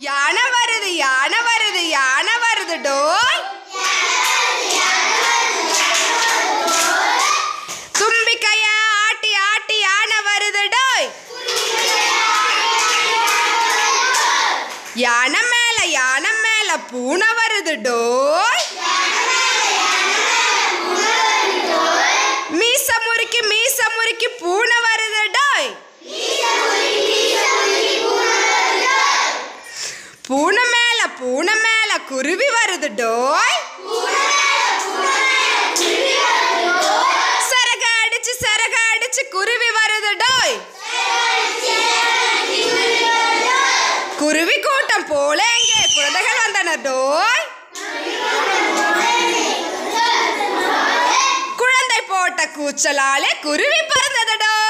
யானை வருது யானை வருது யானை வருது டோய். தும்பிக்கைய ஆட்டி ஆட்டி யானை வருது டோய். யானை மேல யானை மேல பூனை வருது டோய். பூனை மேல பூனை மேல குருவி வருது டோய். சரக அடிச்சு சரக அடிச்சு குருவி வருது டோய். குருவி கூட்டம் போல எங்கே குழந்தைகள் வந்தன டோய். குழந்தை போட்ட கூச்சலாலே குருவி பறந்தது டோய்.